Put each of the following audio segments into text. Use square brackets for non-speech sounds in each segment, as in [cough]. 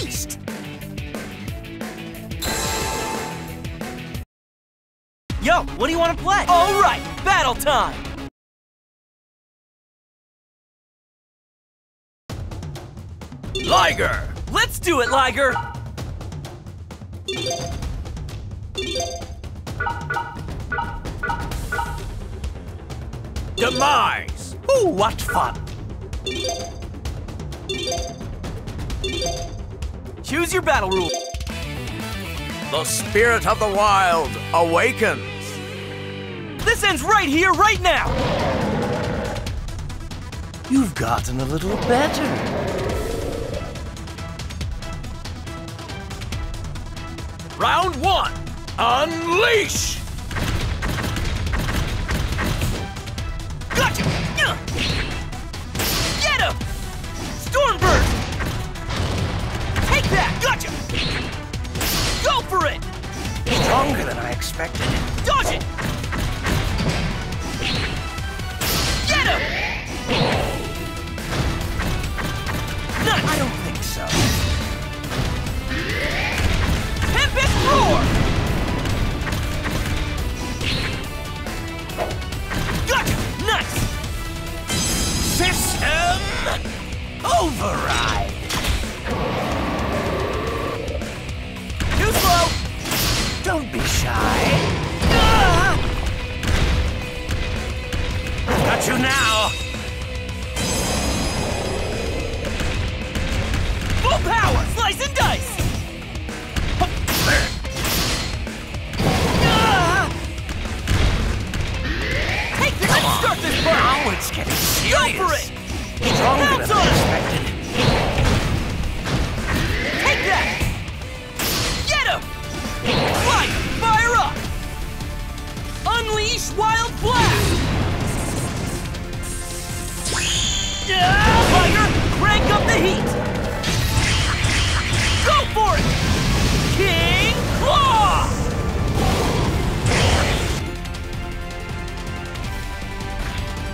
Unleashed! Yo, what do you want to play? All right, battle time! Liger! Let's do it, Liger! Demise! Ooh, what fun! Choose your battle rule. The spirit of the wild awakens. This ends right here, right now! You've gotten a little better. Round one, unleash! Gotcha! I. Dodge it! Get him! Nice! I don't think so. Tempest Roar! Gotcha! Nice! System override. It's getting Go serious. for it! Stronger Bounce than I expected. Take that! Get him! Light! Fire up! Unleash Wild Blast! Liger! Crank up the heat!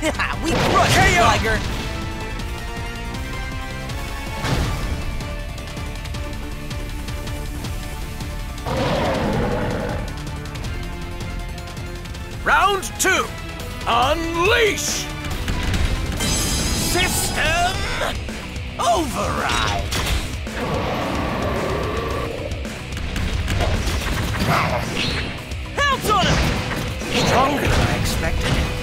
[laughs] we crushed it, Liger! Round two, unleash! System override. Pounce on him! Stronger than I expected.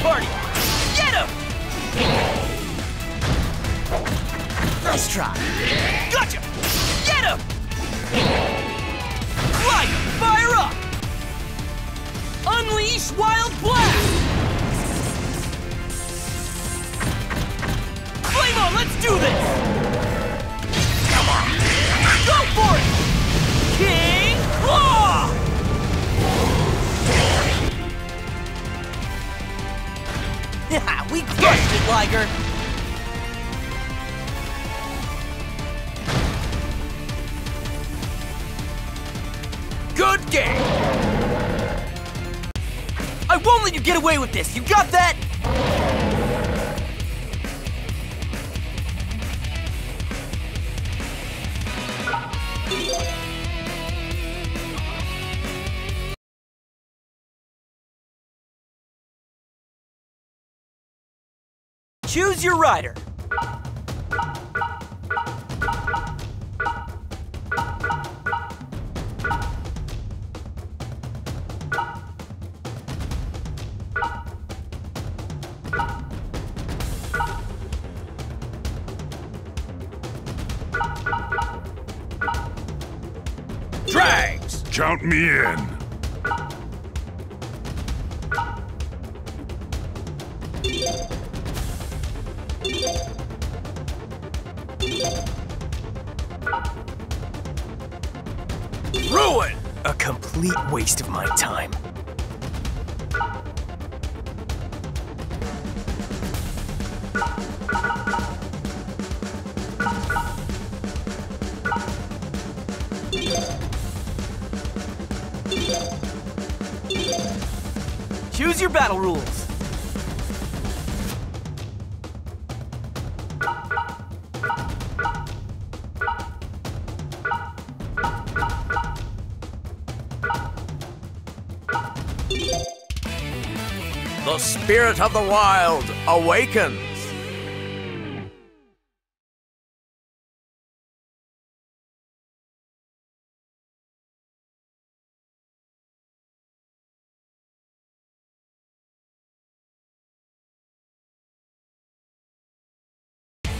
Party! Get him! Nice try. Gotcha! Get him! Light! Fire up! Unleash Wild Blast! Flame on, let's do this! Come on! Go for it! King Yeah, [laughs] we crushed it, Liger! Good game! I won't let you get away with this! You got that? Choose your rider. Drags! Count me in. A complete waste of my time. Choose your battle rules. Spirit of the wild awakens!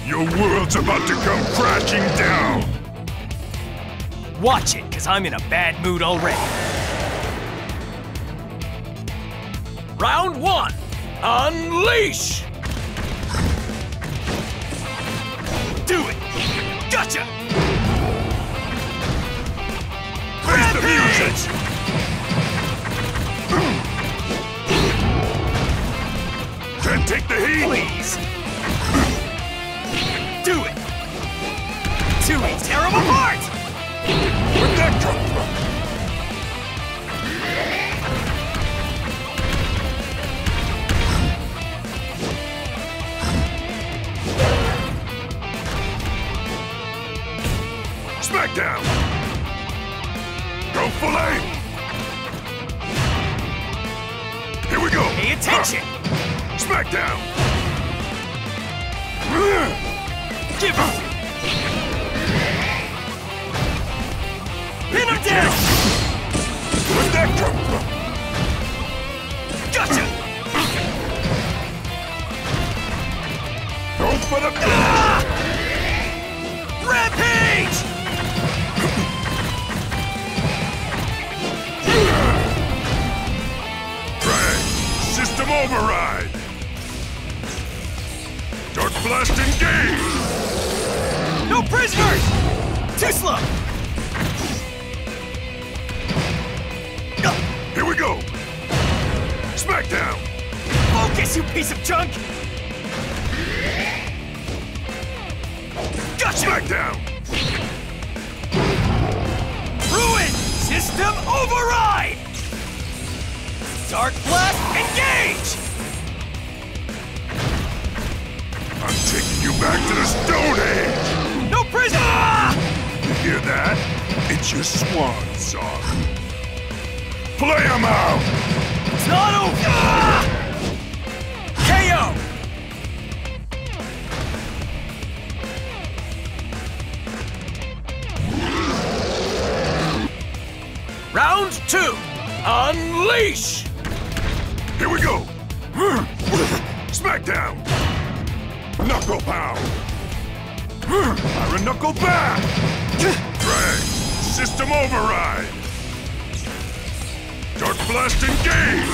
Your world's about to come crashing down! Watch it, cause I'm in a bad mood already. Round one, unleash! Do it! Gotcha! Face the music! Can't take the heat! Please! Blast engage! No prisoners! Too slow! Here we go! Smackdown! Focus, you piece of junk! Gotcha! Smackdown! Ruin! System override! Dark Blast, engage! Back to the Stone Age! No prisoner! Ah! You hear that? It's your swan song. Play 'em out! It's not over! Ah! KO! Round two, unleash! Here we go! Hmm. Smackdown! Knuckle pound! Iron knuckle back! Drag! System override! Dark blast engage!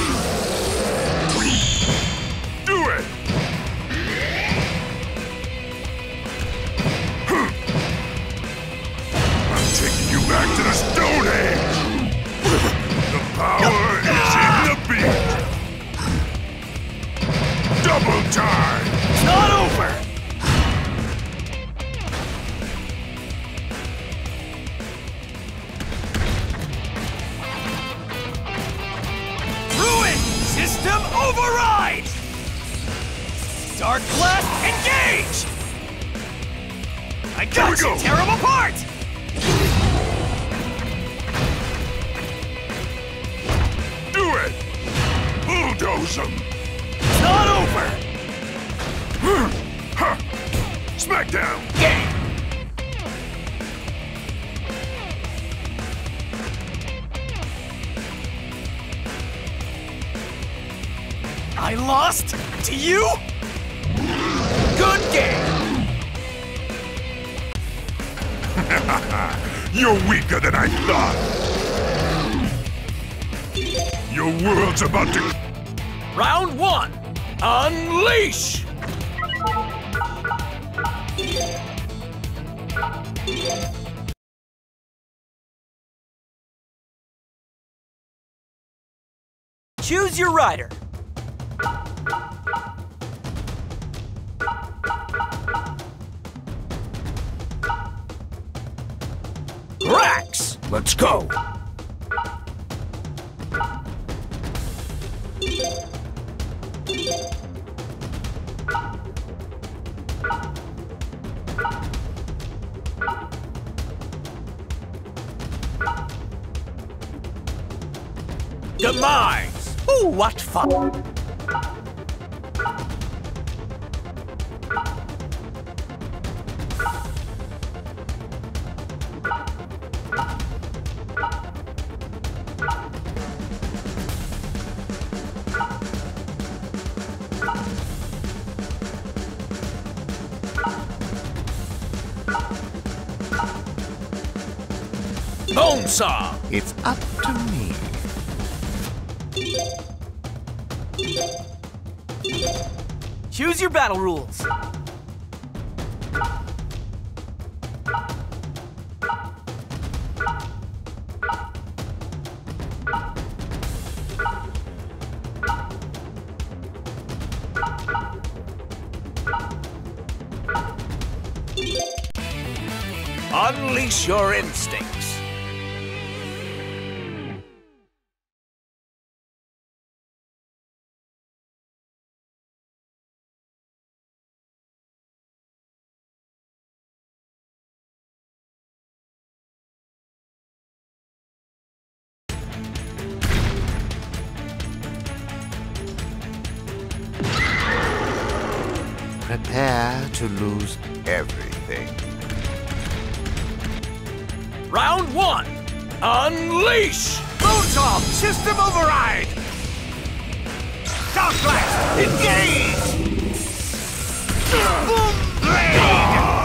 Do it! I'm taking you back to the Stone Age! The power is in the beat! Double time! Not over! Ruin! System override! Dark Blast, engage! I got you! go. Tear him apart! Do it! Bulldoze them! It's not over! Smackdown! Game! I lost to you? Good game! [laughs] You're weaker than I thought! Your world's about to... Round one, unleash! Choose your rider. Rex, Let's go! Demise. Ooh, what fun! Bonesaw. It's up to me. Choose your battle rules. Unleash your instincts. One. Unleash. Bonesaw, system override! Dark Blast, engage! Boom Blade!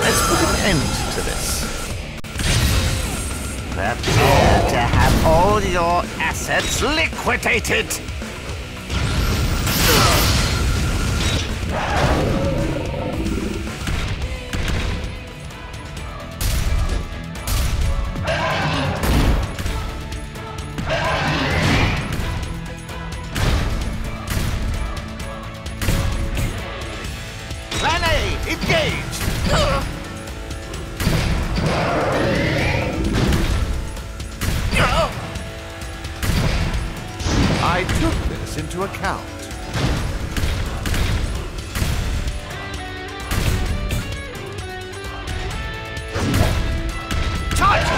Let's put an end to this. Prepare to have all your assets liquidated! I took this into account. Touch!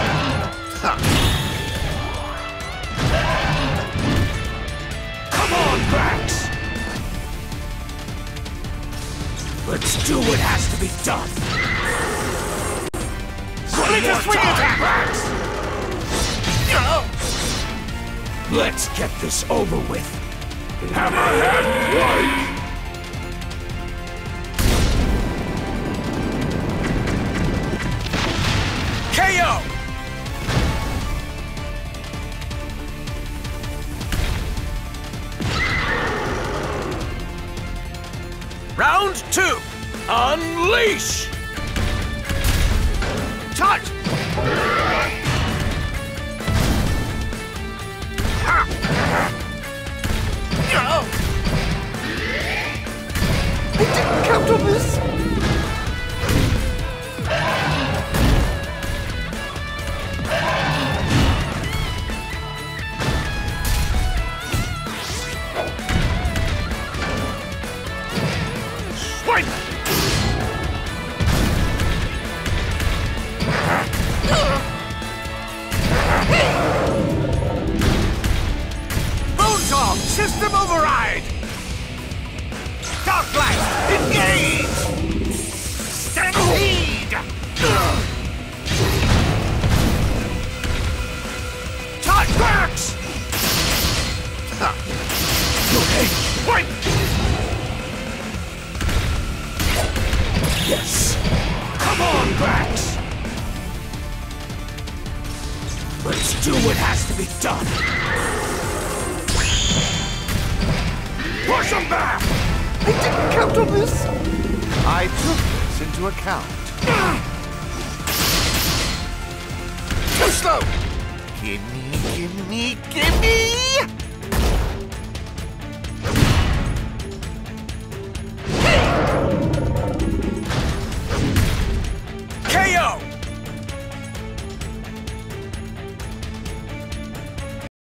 Come on, Brax! Let's do what has to be done. Splinter swing attack! Brax! Let's get this over with. Hammerhead White. KO. Round two. Unleash. Bonesaw, system override! Dark Blast, Okay, wait! Yes! Come on, Brax! Let's do what has to be done! Push him back! I didn't count on this. I took this into account. Too slow. Gimme, gimme, gimme!